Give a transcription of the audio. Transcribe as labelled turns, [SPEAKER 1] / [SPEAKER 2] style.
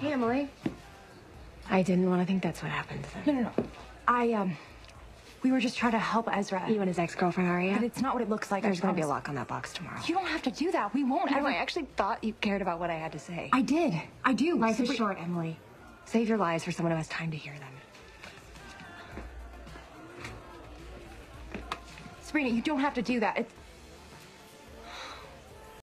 [SPEAKER 1] Hey, Emily. I didn't want to think that's what happened.
[SPEAKER 2] No, no, no. I, um, we were just trying to help Ezra.
[SPEAKER 1] You and his ex-girlfriend, Aria?
[SPEAKER 2] But it's not what it looks like.
[SPEAKER 1] There's gonna be a lock on that box tomorrow.
[SPEAKER 2] You don't have to do that. We won't
[SPEAKER 1] You. I actually thought you cared about what I had to say.
[SPEAKER 2] I did. I do.
[SPEAKER 1] Life is short, Emily. Save your lies for someone who has time to hear them.
[SPEAKER 2] Sabrina, you don't have to do that. It's,